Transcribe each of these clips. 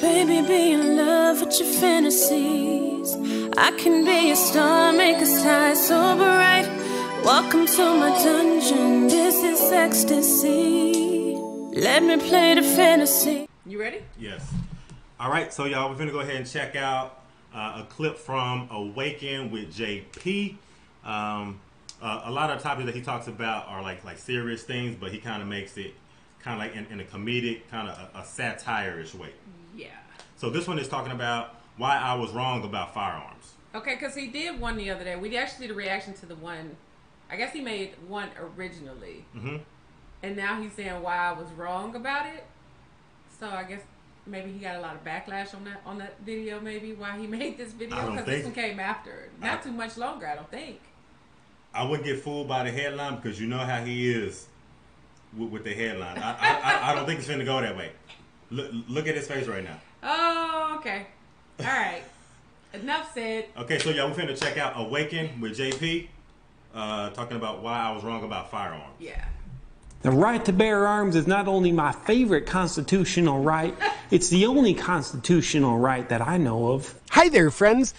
Baby, be in love with your fantasies. I can be a star, make a sky so bright. Welcome to my dungeon. This is ecstasy. Let me play the fantasy. You ready? Yes. All right, so y'all, we're gonna go ahead and check out uh, a clip from Awaken with JP. Um, uh, a lot of topics that he talks about are like like serious things, but he kind of makes it kind of like in, in a comedic, kind of a, a satire-ish way. Yeah. So this one is talking about why I was wrong about firearms. Okay, because he did one the other day. We actually did a reaction to the one. I guess he made one originally, hmm and now he's saying why I was wrong about it. So I guess maybe he got a lot of backlash on that on that video. Maybe why he made this video because this one came after, not I- too much longer. I don't think. I wouldn't get fooled by the headline because you know how he is with, with the headline. I, I, I, I don't think it's going to go that way. Look, look at his face right now. Oh, okay. All right. Enough said. Okay, so y'all, we're finna check out Awaken with JP, uh, talking about why I was wrong about firearms. Yeah. The right to bear arms is not only my favorite constitutional right, it's the only constitutional right that I know of. Hi there, friends.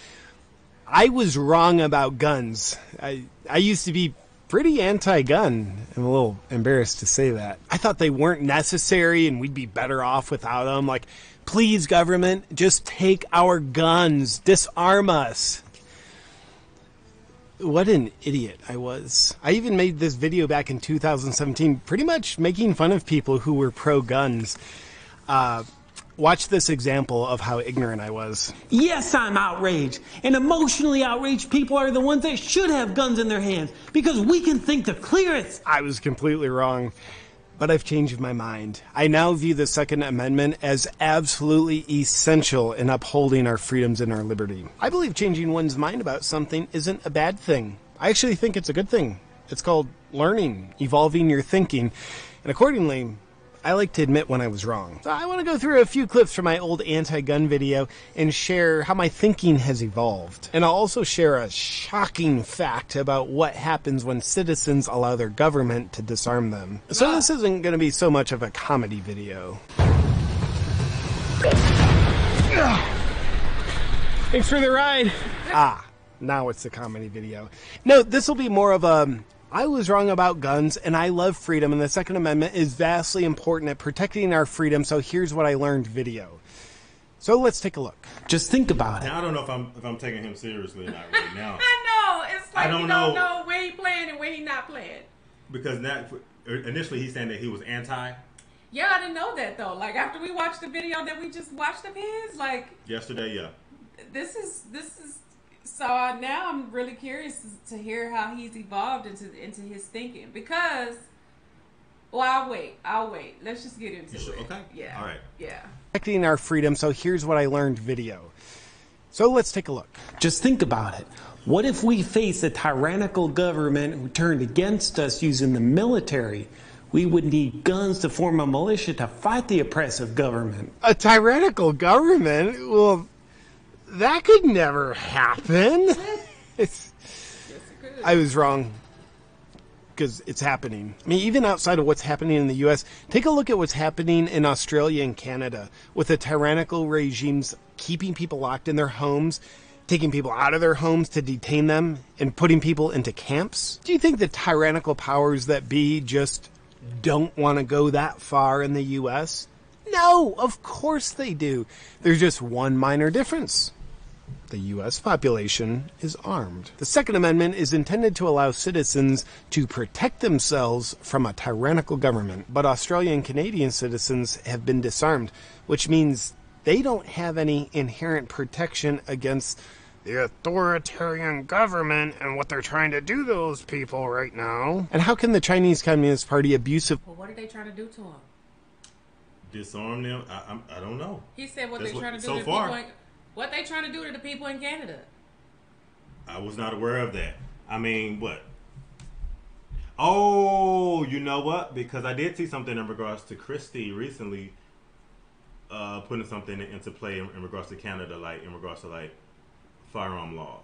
I was wrong about guns. I I used to be pretty anti-gun. I'm a little embarrassed to say that. I thought they weren't necessary and we'd be better off without them. Like, please, government, just take our guns, disarm us. What an idiot I was. I even made this video back in 2017, pretty much making fun of people who were pro guns. Uh, watch this example of how ignorant I was. Yes, I'm outraged. And emotionally outraged people are the ones that should have guns in their hands because we can think the clearest. I was completely wrong, but I've changed my mind. I now view the Second Amendment as absolutely essential in upholding our freedoms and our liberty. I believe changing one's mind about something isn't a bad thing. I actually think it's a good thing. It's called learning, evolving your thinking, and accordingly, I like to admit when I was wrong. So I want to go through a few clips from my old anti-gun video and share how my thinking has evolved. And I'll also share a shocking fact about what happens when citizens allow their government to disarm them. So this isn't going to be so much of a comedy video. Thanks for the ride. Ah, now it's a comedy video. No, this will be more of a. I was wrong about guns, and I love freedom, and the Second Amendment is vastly important at protecting our freedom. So here's what I learned video. So let's take a look. Just think about it. I don't know if I'm if I'm taking him seriously or not right now I know. It's like I don't you don't know. know where he playing and where he not playing. because that initially he's saying that he was anti Yeah, I didn't know that though. Like after we watched the video that we just watched of his, like yesterday. Yeah, this is this is so uh, now I'm really curious to hear how he's evolved into into his thinking because. Well, I'll wait. I'll wait. Let's just get into You sure? it. Okay. Yeah. All right. Yeah. Protecting our freedom. So here's what I learned video. So let's take a look. Just think about it. What if we face a tyrannical government who turned against us using the military? We would need guns to form a militia to fight the oppressive government. A tyrannical government? Well, that could never happen. It's, I was wrong because it's happening. I mean, even outside of what's happening in the U.S., take a look at what's happening in Australia and Canada with the tyrannical regimes keeping people locked in their homes, taking people out of their homes to detain them, and putting people into camps. Do you think the tyrannical powers that be just don't want to go that far in the U.S.? No, of course they do. There's just one minor difference. The U.S. population is armed. The Second Amendment is intended to allow citizens to protect themselves from a tyrannical government, but Australian and Canadian citizens have been disarmed, which means they don't have any inherent protection against the authoritarian government and what they're trying to do to those people right now. And how can the Chinese Communist Party abusive Well, what are they trying to do to them? disarm them. I, I'm, I don't know. He said what That's they what- trying to do so to the far. people. In, what they trying to do to the people in Canada? I was not aware of that. I mean, what? Oh, you know what? Because I did see something in regards to Christie recently, uh, putting something into play in, in regards to Canada, like in regards to like firearm laws.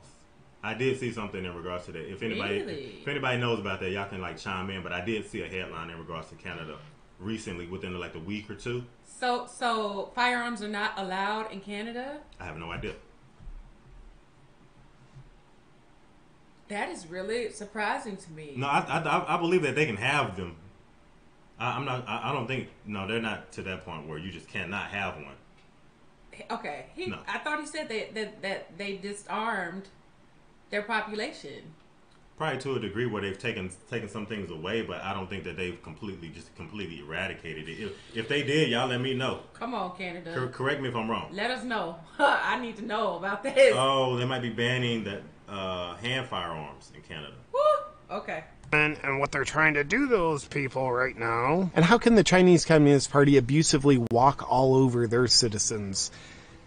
I did see something in regards to that. If anybody, Really? if anybody knows about that, y'all can like chime in. But I did see a headline in regards to Canada recently within like a week or two. So, so firearms are not allowed in Canada. I have no idea. That is really surprising to me. No, I, I, I believe that they can have them. I, I'm not. I, I don't think. No, they're not to that point where you just cannot have one. Okay, he. No. I thought he said that that that they disarmed their population. Probably to a degree where they've taken taken some things away, but I don't think that they've completely just completely eradicated it. If, if they did, y'all let me know. Come on, Canada. Cor- correct me if I'm wrong. Let us know. I need to know about this. Oh, they might be banning that uh, hand firearms in Canada. Woo! Okay. and, and what they're trying to do to those people right now. And how can the Chinese Communist Party abusively walk all over their citizens?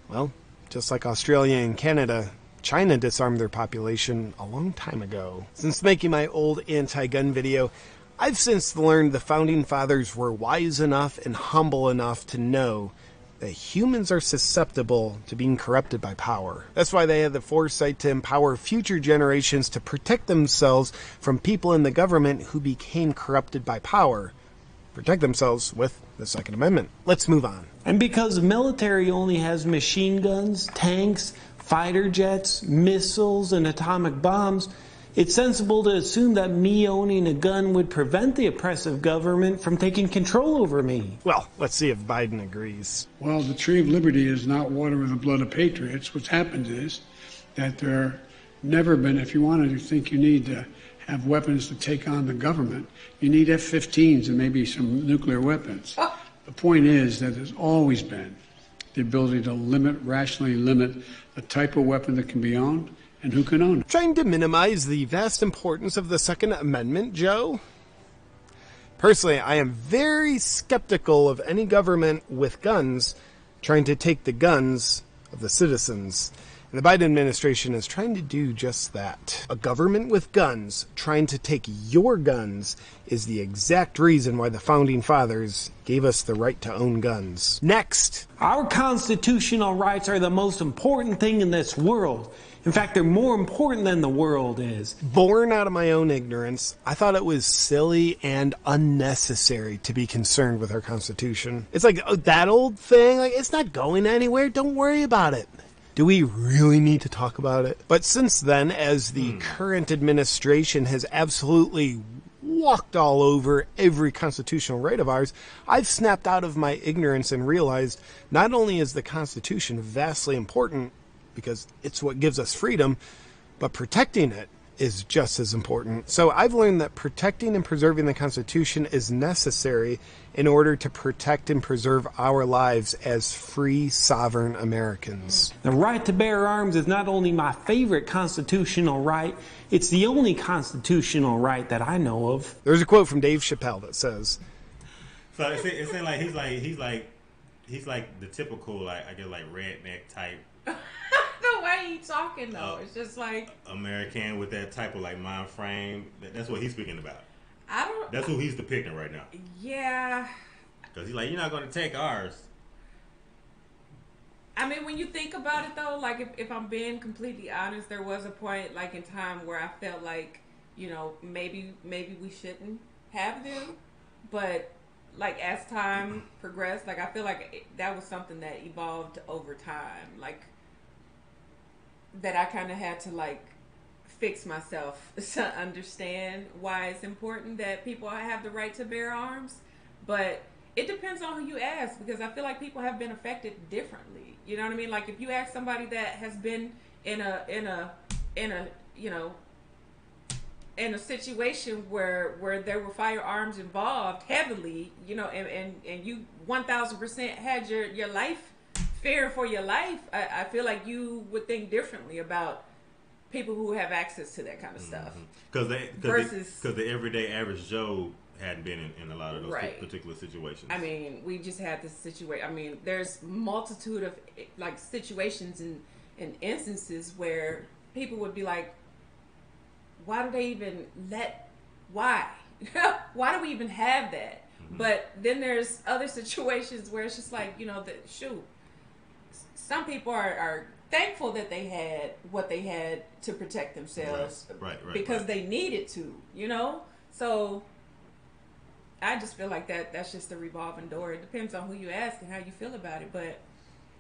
Well, just like Australia and Canada, China disarmed their population a long time ago. Since making my old anti gun video, I've since learned the founding fathers were wise enough and humble enough to know that humans are susceptible to being corrupted by power. That's why they had the foresight to empower future generations to protect themselves from people in the government who became corrupted by power. Protect themselves with the Second Amendment. Let's move on. And because military only has machine guns, tanks, fighter jets, missiles, and atomic bombs, it's sensible to assume that me owning a gun would prevent the oppressive government from taking control over me. Well, let's see if Biden agrees. Well, the tree of liberty is not water with the blood of patriots. What's happened is that there never been, if you want to think you need to have weapons to take on the government, you need F 15s and maybe some nuclear weapons. Ah. The point is that there's always been the ability to limit, rationally limit the type of weapon that can be owned and who can own it. Trying to minimize the vast importance of the Second Amendment, Joe? Personally, I am very skeptical of any government with guns trying to take the guns of the citizens. The Biden administration is trying to do just that. A government with guns trying to take your guns is the exact reason why the founding fathers gave us the right to own guns. Next, Our constitutional rights are the most important thing in this world. In fact, they're more important than the world is. born out of my own ignorance, I thought it was silly and unnecessary to be concerned with our Constitution. It's like oh, that old thing, like it's not going anywhere, don't worry about it. Do we really need to talk about it? But since then, as the hmm. current administration has absolutely walked all over every constitutional right of ours, I've snapped out of my ignorance and realized not only is the Constitution vastly important because it's what gives us freedom, but protecting it is just as important. So I've learned that protecting and preserving the Constitution is necessary in order to protect and preserve our lives as free, sovereign Americans. The right to bear arms is not only my favorite constitutional right, it's the only constitutional right that I know of. There's a quote from Dave Chappelle that says, So it's it seems like he's like he's like he's like the typical like I guess like redneck type the way he talking though, Oh. it's just like American with that type of like mind frame. That's what he's speaking about. I don't. That's who he's depicting right now. yeah. Because he's like, you're not going to take ours. I mean, when you think about it, though, like if, if I'm being completely honest, there was a point, like in time, where I felt like, you know, maybe maybe we shouldn't have them, but like as time progressed, like I feel like it, that was something that evolved over time, like that I kind of had to like fix myself to understand why it's important that people have the right to bear arms, but it depends on who you ask because I feel like people have been affected differently. You know what I mean? Like if you ask somebody that has been in a in a in a you know in a situation where where there were firearms involved heavily, you know, and and, and you one thousand percent had your your life fear for your life, I, I feel like you would think differently about people who have access to that kind of mm-hmm. stuff. Because they, cause Versus- the, cause the everyday average Joe hadn't been in, in a lot of those Right. particular situations. I mean, we just had this situation. I mean, there's multitude of eh, like situations and and instances where people would be like, "Why do they even let? Why? why do we even have that?" Mm-hmm. But then there's other situations where it's just like, you know, that shoot. Some people are, are thankful that they had what they had to protect themselves Right, right, right, because right. they needed to, you know. So I just feel like that that's just a revolving door. It depends on who you ask and how you feel about it. But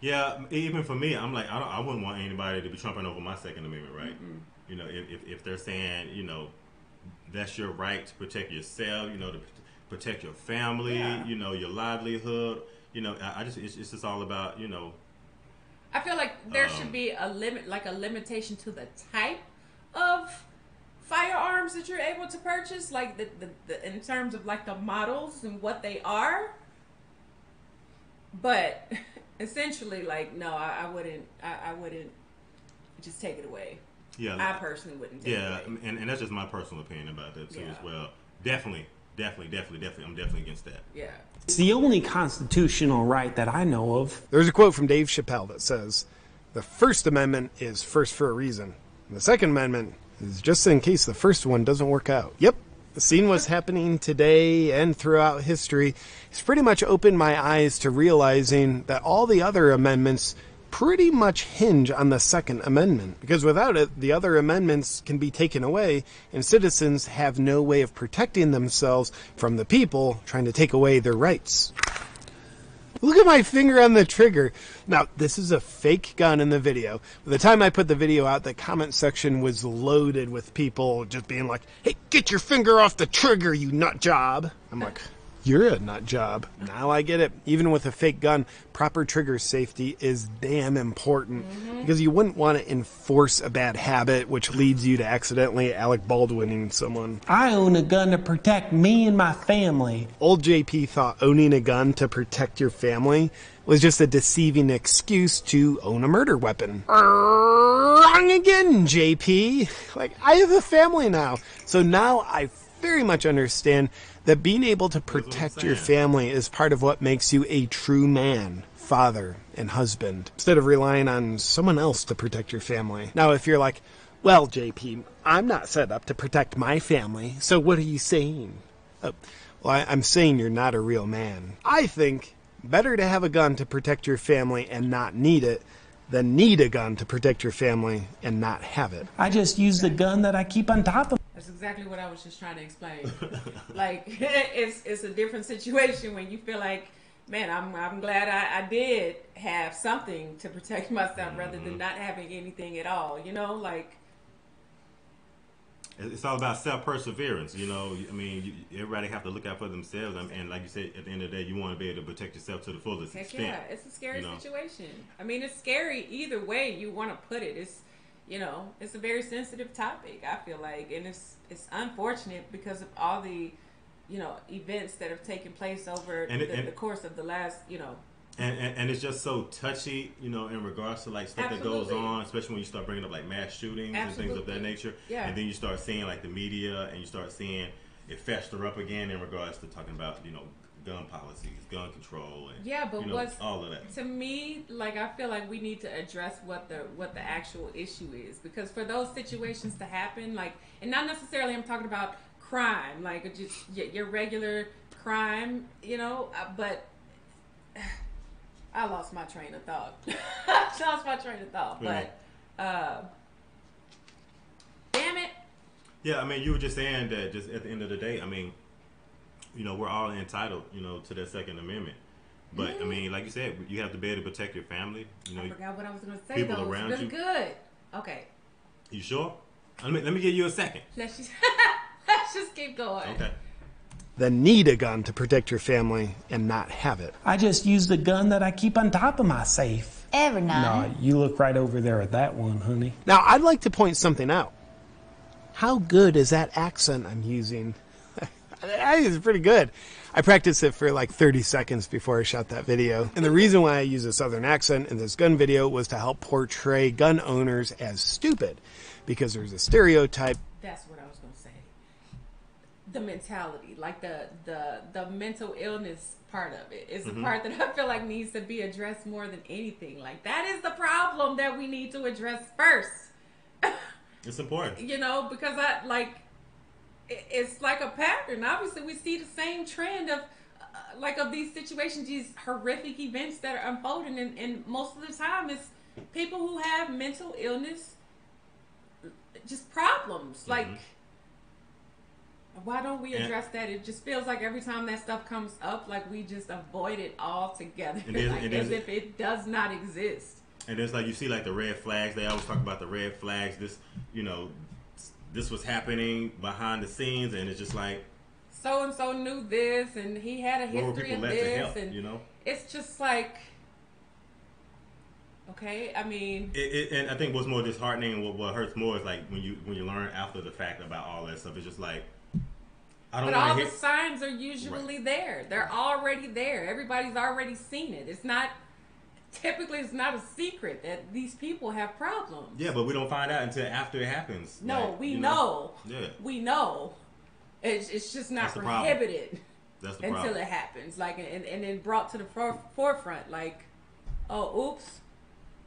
Yeah, even for me, I'm like, I, don't, I wouldn't want anybody to be trumping over my Second Amendment right. You know, if, if, if they're saying, you know, that's your right to protect yourself, you know, to protect your family, Yeah. you know, your livelihood, you know, I, I just, it's, it's just all about, you know, I feel like there Um, should be a limit, like a limitation to the type of firearms that you're able to purchase, like the, the, the in terms of like the models and what they are. But essentially, like, no, I, I wouldn't. I, I wouldn't just take it away. yeah, I personally wouldn't. Take yeah, it away. and, and that's just my personal opinion about that too Yeah. as well. Definitely, definitely, definitely, definitely, I'm definitely against that. yeah. It's the only constitutional right that I know of. There's a quote from Dave Chappelle that says, "The First Amendment is first for a reason. The Second Amendment is just in case the first one doesn't work out." Yep. Seeing what's happening today and throughout history has pretty much opened my eyes to realizing that all the other amendments pretty much hinge on the Second Amendment. Because without it, the other amendments can be taken away, and citizens have no way of protecting themselves from the people trying to take away their rights. Look at my finger on the trigger. Now, this is a fake gun in the video. By the time I put the video out, the comment section was loaded with people just being like, hey, get your finger off the trigger, you nut job. I'm like, you're a nut job. Now I get it. Even with a fake gun, proper trigger safety is damn important mm-hmm. because you wouldn't want to enforce a bad habit which leads you to accidentally Alec Baldwining someone. I own a gun to protect me and my family. Old JP thought owning a gun to protect your family was just a deceiving excuse to own a murder weapon. Wrong again, JP. Like, I have a family now. So now I very much understand that being able to protect your family is part of what makes you a true man, father, and husband, instead of relying on someone else to protect your family. Now, if you're like, well, JP, I'm not set up to protect my family, so what are you saying? Uh, well, I, I'm saying you're not a real man. I think better to have a gun to protect your family and not need it than need a gun to protect your family and not have it. I just use the gun that I keep on top of That's exactly what I was just trying to explain. like it's it's a different situation when you feel like, man, I'm I'm glad I, I did have something to protect myself rather than mm-hmm. not having anything at all. You know, like It's all about self perseverance. You know, I mean, you, everybody have to look out for themselves, and, and like you said, at the end of the day, you want to be able to protect yourself to the fullest heck extent. yeah, it's a scary you know. situation. I mean, it's scary either way you want to put it. It's you know, it's a very sensitive topic. I feel like, and it's it's unfortunate because of all the you know events that have taken place over And the, and- the course of the last you know And, and, and it's just so touchy, you know, in regards to like stuff that goes on, especially when you start bringing up like mass shootings and things of that nature. Yeah. And then you start seeing like the media and you start seeing it fester up again in regards to talking about, you know, gun policies, gun control, and Yeah, but you know, what's all of that. to me like I feel like we need to address what the what the actual issue is because for those situations to happen, like, and not necessarily I'm talking about crime, like just your, your regular crime, you know, uh, but. I lost my train of thought. I lost my train of thought, but uh, damn it, Yeah, I mean, you were just saying that just at the end of the day, I mean, you know, we're all entitled, you know, to that Second Amendment. But I mean, like you said, you have to be able to protect your family. You know, I forgot what I was going to say. People though. Around really you. good. Okay, you sure? Let me let me give you a second. let's just let's just keep going. Okay. Than need a gun to protect your family and not have it. I just use the gun that I keep on top of my safe. Every night. No, you look right over there at that one, honey. Now, I'd like to point something out. How good is that accent I'm using? I think it's pretty good. I practiced it for like 30 seconds before I shot that video. And the reason why I use a southern accent in this gun video was to help portray gun owners as stupid. Because there's a stereotype That's what I was gonna say. The mentality, like the the the mental illness part of it, is the part that I feel like needs to be addressed more than anything. Like that is the problem that we need to address first. It's important. You know, because I like it- it's like a pattern. Obviously, we see the same trend of uh, like of these situations, these horrific events that are unfolding, and, and most of the time, it's people who have mental illness, just problems. Like Why don't we And- address that? It just feels like every time that stuff comes up, like we just avoid it altogether, It is- like it as is- if it does not exist. And it's like you see like the red flags. They always talk about the red flags. This, you know, this was happening behind the scenes, and it's just like So and so knew this, and he had a history people of this, help? and You know, it's just like, okay, I mean, it, it, and I think what's more disheartening and what, what hurts more is like when you when you learn after the fact about all that stuff. It's just like I don't but all want the signs are usually there. They're already there. Everybody's already seen it. It's not typically it's not a secret that these people have problems. Yeah, but we don't find out until after it happens. No, Like, we you know. Yeah, We know. It's, it's just not That's the problem. prohibited until problem. it happens. Like and, and then brought to the for, forefront. Like, oh, oops.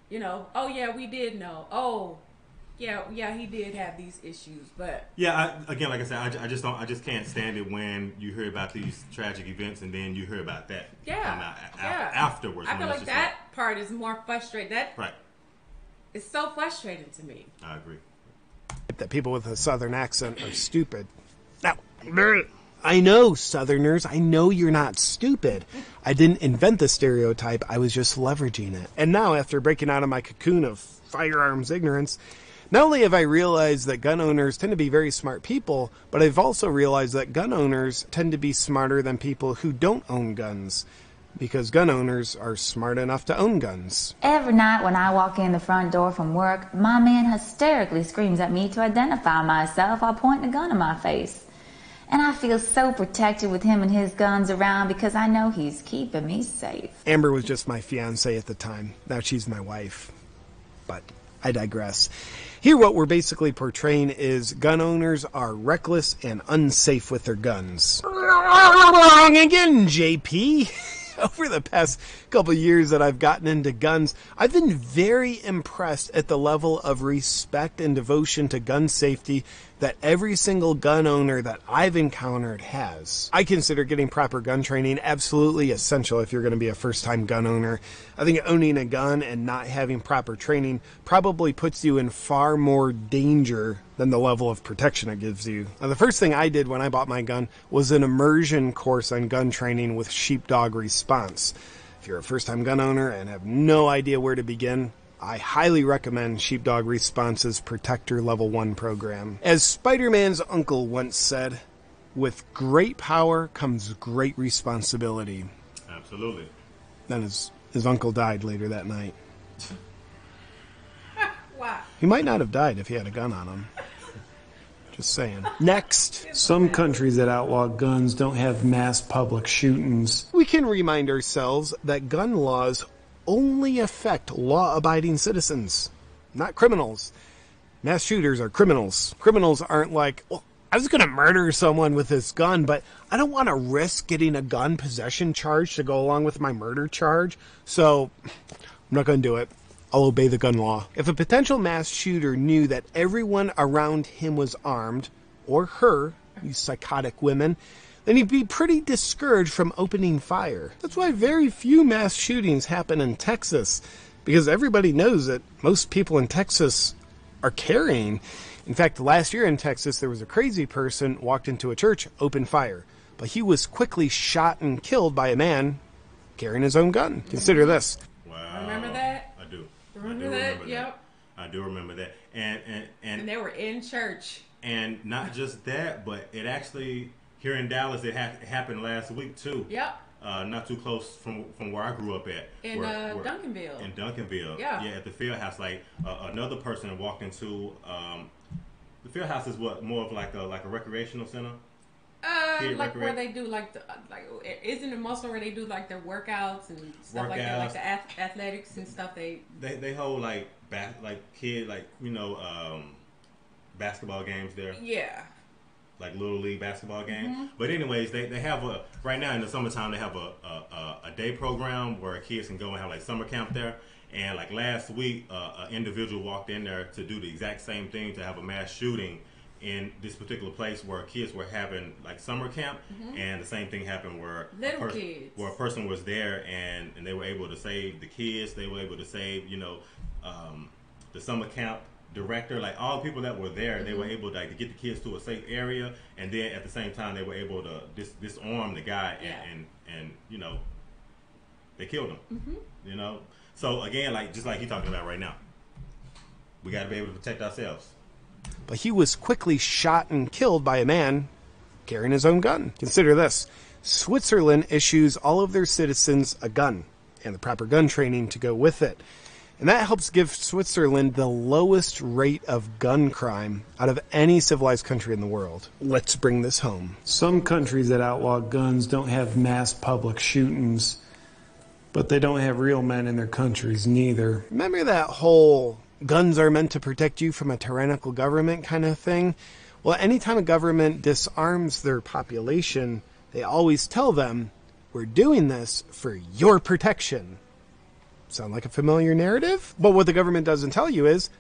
You know, oh yeah, we did know. Oh, yeah, yeah, he did have these issues, but Yeah, I, again, like I said, I, I just don't, I just can't stand it when you hear about these tragic events and then you hear about that yeah, out a- a- yeah. afterwards. I feel like just that part is more frustrating. That right. it's so frustrating to me. I agree. that people with a southern accent are stupid. Now, I know southerners. I know you're not stupid. I didn't invent the stereotype. I was just leveraging it. And now, after breaking out of my cocoon of firearms ignorance, not only have I realized that gun owners tend to be very smart people, but I've also realized that gun owners tend to be smarter than people who don't own guns. Because gun owners are smart enough to own guns. Every night when I walk in the front door from work, my man hysterically screams at me to identify myself while pointing a gun in my face. And I feel so protected with him and his guns around because I know he's keeping me safe. Amber was just my fiance at the time. Now she's my wife. But I digress. Here, what we're basically portraying is gun owners are reckless and unsafe with their guns. Wrong again, JP. Over the past couple years that I've gotten into guns, I've been very impressed at the level of respect and devotion to gun safety that every single gun owner that I've encountered has. I consider getting proper gun training absolutely essential if you're going to be a first time gun owner. I think owning a gun and not having proper training probably puts you in far more danger than the level of protection it gives you. Now, the first thing I did when I bought my gun was an immersion course on gun training with Sheepdog Response. If you're a first time gun owner and have no idea where to begin, I highly recommend Sheepdog Response's Protector Level 1 program. As Spider Man's uncle once said, with great power comes great responsibility. Absolutely. Then his, his uncle died later that night. Why? He might not have died if he had a gun on him. Just saying. Next, Some countries that outlaw guns don't have mass public shootings. we can remind ourselves that gun laws only affect law abiding citizens, not criminals. Mass shooters are criminals. Criminals aren't like, well, I was going to murder someone with this gun, but I don't want to risk getting a gun possession charge to go along with my murder charge, so I'm not going to do it. I'll obey the gun law. If a potential mass shooter knew that everyone around him was armed, or her, you psychotic women, then he'd be pretty discouraged from opening fire. That's why very few mass shootings happen in Texas, because everybody knows that most people in Texas are carrying. In fact, last year in Texas, there was a crazy person walked into a church, opened fire, but he was quickly shot and killed by a man carrying his own gun. Consider this. Wow. Remember that? I do. Remember I do that? Remember Yep. I do remember that. And and and And they were in church. and not just that, but it actually here in Dallas it, ha- it happened last week too. Yep. Uh, not too close from from where I grew up at. In, uh, Duncanville. In Duncanville. Yeah. Yeah, at the field house. Like uh, another person walked into um, the field house is what more of like a like a recreational center. Uh, Kid like where they do like the like isn't it mostly where they do like their workouts and stuff like that, like the ath- athletics and stuff. They They they hold like ba- like kid like you know um, basketball games there. yeah. Like little league basketball game. Mm-hmm. But anyways, they, they have a right now in the summertime they have a, a, a, day program where kids can go and have like summer camp there. And like last week, uh, an individual walked in there to do the exact same thing to have a mass shooting in this particular place where kids were having like summer camp, and the same thing happened where Mm-hmm. Little a pers- kids. where a person was there and and they were able to save the kids. They were able to save you know um, the summer camp director, like all the people that were there, they were mm-hmm. able to, like, to get the kids to a safe area, and then at the same time they were able to dis- disarm the guy, and, Yeah. and and you know they killed him. Mm-hmm. You know, so again, like just like you're talking about right now, we got to be able to protect ourselves. but he was quickly shot and killed by a man carrying his own gun. Consider this Switzerland issues all of their citizens a gun and the proper gun training to go with it. And that helps give Switzerland the lowest rate of gun crime out of any civilized country in the world. Let's bring this home. Some countries that outlaw guns don't have mass public shootings, but they don't have real men in their countries neither. Remember that whole guns are meant to protect you from a tyrannical government kind of thing? Well, anytime a government disarms their population, they always tell them, we're doing this for your protection. Sound like a familiar narrative? But what the government doesn't tell you is,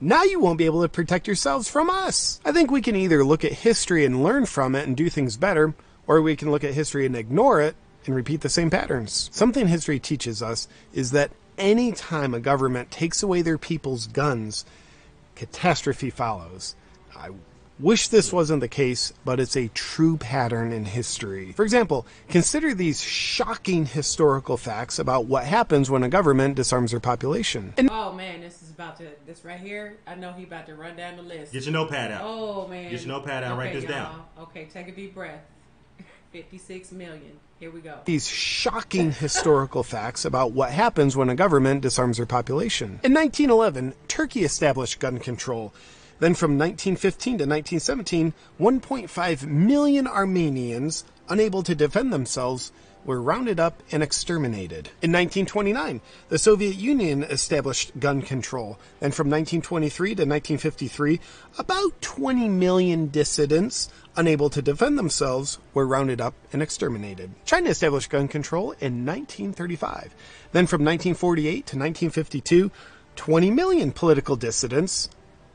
now you won't be able to protect yourselves from us. I think we can either look at history and learn from it and do things better, or we can look at history and ignore it and repeat the same patterns. Something history teaches us is that any time a government takes away their people's guns, catastrophe follows. I wish this wasn't the case, but it's a true pattern in history. For example, consider these shocking historical facts about what happens when a government disarms their population. In Oh man, this is about to this right here. I know he about to run down the list. Get your notepad out. Oh man. Get your notepad out, write Okay, this down. y'all. Okay, take a deep breath. Fifty-six million. Here we go. these shocking historical facts about what happens when a government disarms their population. In 1911, Turkey established gun control. Then from 1915 to 1917, 1.5 million Armenians, unable to defend themselves, were rounded up and exterminated. In 1929, the Soviet Union established gun control. Then from 1923 to 1953, about 20 million dissidents, unable to defend themselves, were rounded up and exterminated. China established gun control in 1935. Then from 1948 to 1952, 20 million political dissidents,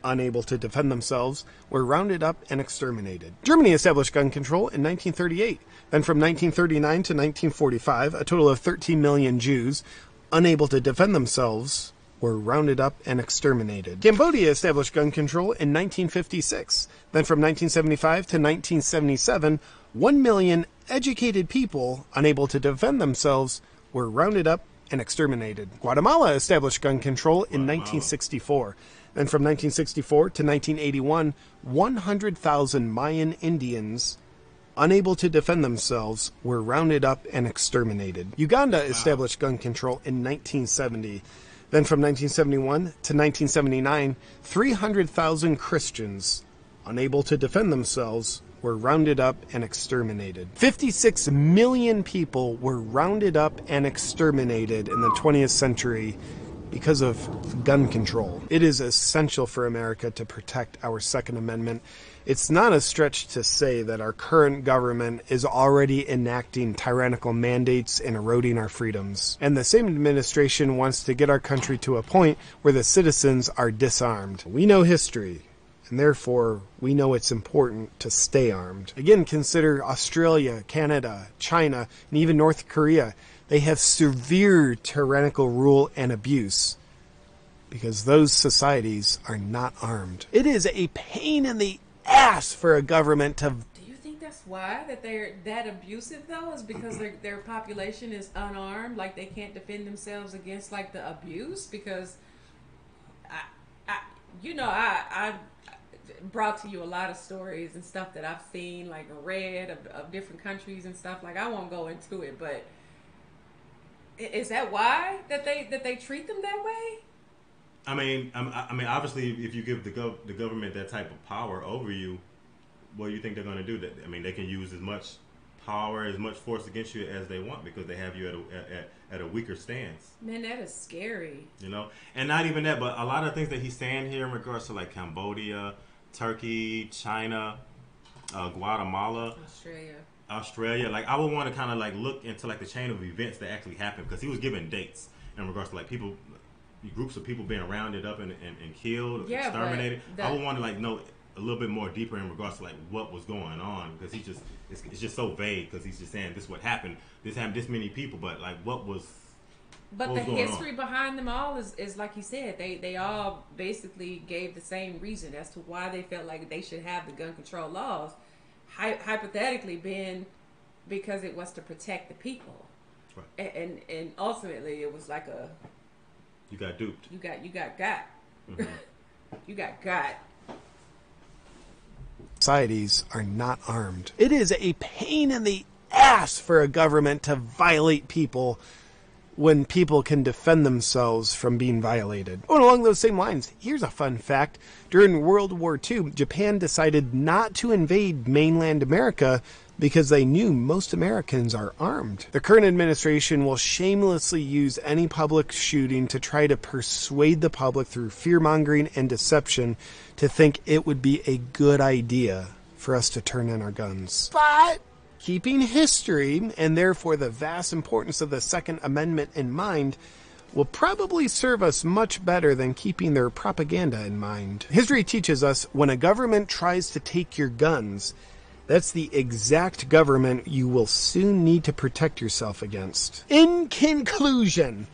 unable to defend themselves, were rounded up and exterminated. Germany established gun control in 1938. Then from 1939 to 1945, a total of 13 million Jews, unable to defend themselves, were rounded up and exterminated. Cambodia established gun control in 1956. Then from 1975 to 1977, 1 million educated people, unable to defend themselves, were rounded up and exterminated. Guatemala established gun control in 1964. Then from 1964 to 1981, 100,000 Mayan Indians unable to defend themselves were rounded up and exterminated. Uganda established gun control in 1970. Then from 1971 to 1979, 300,000 Christians unable to defend themselves were rounded up and exterminated. 56 million people were rounded up and exterminated in the 20th century because of gun control. It is essential for America to protect our Second Amendment. It's not a stretch to say that our current government is already enacting tyrannical mandates and eroding our freedoms. And the same administration wants to get our country to a point where the citizens are disarmed. We know history. And therefore, we know it's important to stay armed. Again, consider Australia, Canada, China, and even North Korea. They have severe tyrannical rule and abuse because those societies are not armed. It is a pain in the ass for a government to Do you think that's why that they're that abusive though? Is because their their population is unarmed, like they can't defend themselves against like the abuse? Because I, I you know, I I brought to you a lot of stories and stuff that I've seen, like read of, of different countries and stuff. Like I won't go into it, but i- is that why that they that they treat them that way? I mean, I'm- I, I mean, obviously, if you give the gov- the government that type of power over you, what do you think they're going to do? That I mean, they can use as much power, as much force against you as they want because they have you at a, at, at, at a weaker stance. Man, that is scary. You know, and not even that, but a lot of things that he's saying here in regards to like Cambodia, Turkey, China, uh, Guatemala. Australia. Australia. Like I would want to kind of like look into like the chain of events that actually happened because he was giving dates in regards to like people, groups of people being rounded up and, and, and killed, Yeah, exterminated. I would want to like know a little bit more deeper in regards to like what was going on because he just it's, it's just so vague because he's just saying this what happened, this happened, this many people, but like what was but What the was going on? history behind them all is, is like you said, they they all basically gave the same reason as to why they felt like they should have the gun control laws. Hy- hypothetically, been because it was to protect the people, Right. A- and and ultimately it was like a You got duped. you got you got got Mm-hmm. you got got. societies are not armed. It is a pain in the ass for a government to violate people when people can defend themselves from being violated. Oh, and along those same lines, here's a fun fact. During World War II, Japan decided not to invade mainland America because they knew most Americans are armed. The current administration will shamelessly use any public shooting to try to persuade the public through fear mongering and deception to think it would be a good idea for us to turn in our guns. But keeping history and therefore the vast importance of the Second Amendment in mind will probably serve us much better than keeping their propaganda in mind. History teaches us when a government tries to take your guns, that's the exact government you will soon need to protect yourself against. In conclusion,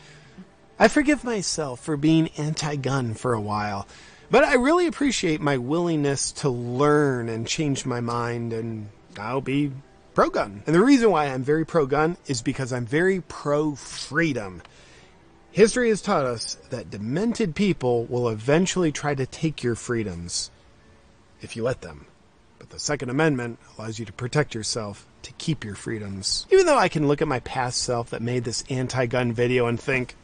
I forgive myself for being anti gun for a while, but I really appreciate my willingness to learn and change my mind, and I'll be pro gun. And the reason why I'm very pro gun is because I'm very pro freedom. History has taught us that demented people will eventually try to take your freedoms if you let them. But the Second Amendment allows you to protect yourself to keep your freedoms. Even though I can look at my past self that made this anti gun video and think,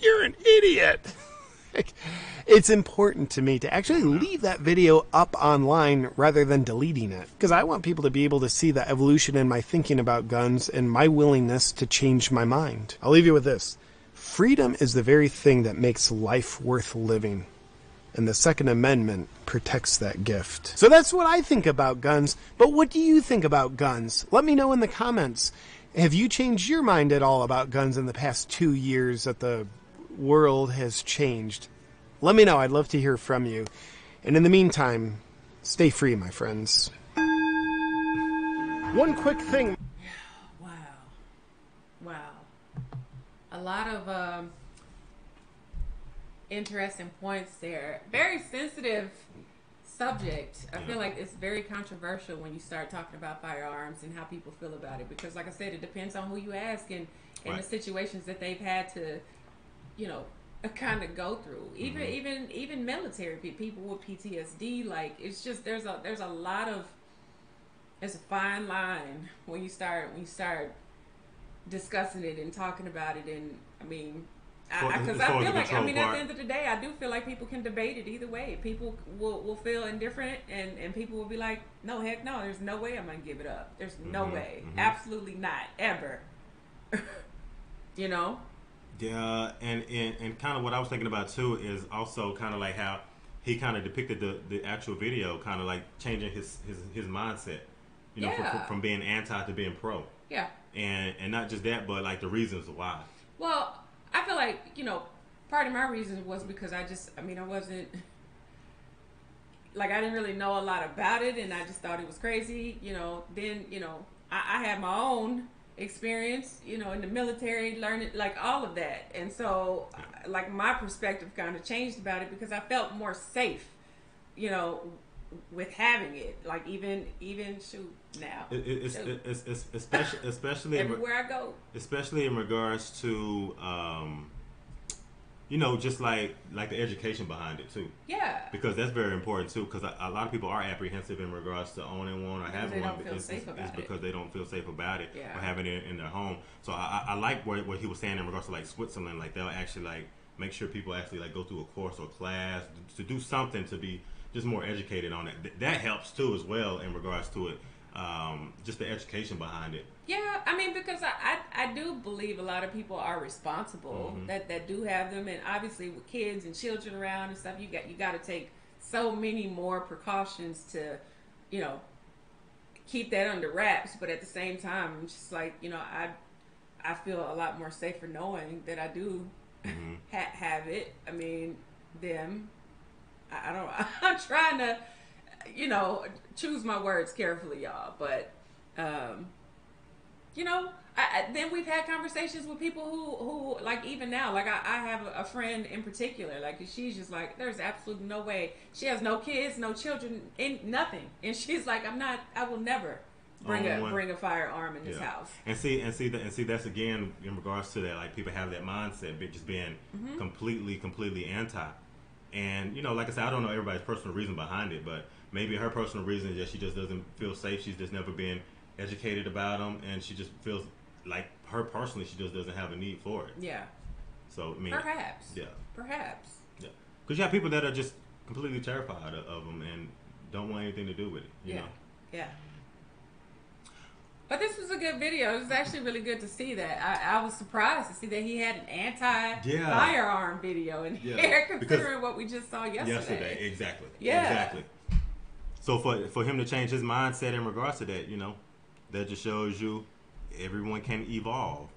you're an idiot. Like, it's important to me to actually leave that video up online rather than deleting it because I want people to be able to see the evolution in my thinking about guns and my willingness to change my mind. I'll leave you with this. Freedom is the very thing that makes life worth living. And the Second Amendment protects that gift. So that's what I think about guns. But what do you think about guns? Let me know in the comments. Have you changed your mind at all about guns in the past two years that the world has changed? Let me know. I'd love to hear from you. And in the meantime, stay free, my friends. One quick thing Wow. Wow. A lot of um, interesting points there. Very sensitive subject. I feel like it's very controversial when you start talking about firearms and how people feel about it because like I said it depends on who you ask and and Right. the situations that they've had to you know a kind of go through. Even even even military people with PTSD like it's just there's a there's a lot of there's a fine line when you start when you start discussing it and talking about it. And I mean because as I, far feel like I mean at the end of the day I do feel like people can debate it either way. People will, will feel indifferent and and people will be like no heck no there's no way I'm gonna give it up. There's no Mhm, way. Mhm. absolutely not. Ever. You know Yeah, and, and and kind of what I was thinking about too is also kind of like how he kind of depicted the, the actual video, kind of like changing his his, his mindset, you know, from, Yeah. from, from being anti to being pro, yeah and and not just that, but like the reasons why. Well, I feel like, you know, part of my reason was because I just, I mean, I wasn't, like, I didn't really know a lot about it and I just thought it was crazy. You know, then, you know, I, I had my own experience, you know, in the military, learning, like, all of that. And so, like, my perspective kind of changed about it because I felt more safe, you know, with having it. Like, even, even, shoot, now. It, it, it's, Shoot. it's, it's especially especially in, Everywhere I go. especially in regards to um, you know, just like like the education behind it too. Yeah. because that's very important too. Because a, a lot of people are apprehensive in regards to owning one or Because having one. It's, safe it's, about it's it. because they don't feel safe about it Yeah. or having it in their home. So I, I I like what, what he was saying in regards to like Switzerland. Like they'll actually like make sure people actually like go through a course or class to do something to be just more educated on it. Th- that helps too as well in regards to it. Um, just the education behind it. Yeah, I mean because I, I, I do believe a lot of people are responsible Mhm. that, that do have them and obviously with kids and children around and stuff you got you got to take so many more precautions to you know keep that under wraps but at the same time I'm just like you know I I feel a lot more safer knowing that I do Mhm. ha- have it I mean them I, I don't I'm trying to you know choose my words carefully y'all but um you know, I, then we've had conversations with people who, who like even now, like I, I have a, friend in particular, like she's just like, there's absolutely no way. She has no kids, no children, and nothing, and she's like, I'm not, I will never bring a one. bring a firearm in this Yeah. house. And see, and see, that, and see, that's again in regards to that. Like people have that mindset, but just being Mm-hmm. completely, completely anti. And you know, like I said, I don't know everybody's personal reason behind it, but maybe her personal reason is that she just doesn't feel safe. She's just never been educated about them, and she just feels like her personally, she just doesn't have a need for it. Yeah, So I mean, perhaps. yeah, Perhaps. yeah, because you have people that are just completely terrified of, of them and don't want anything to do with it. You yeah. know. Yeah. But this was a good video. It was actually really good to see that. I, I was surprised to see that he had an anti Yeah. firearm video in Yeah, here, because- considering what we just saw yesterday. Yesterday, exactly. Yeah. Exactly. So for for him to change his mindset in regards to that, you know, that just shows you everyone can evolve.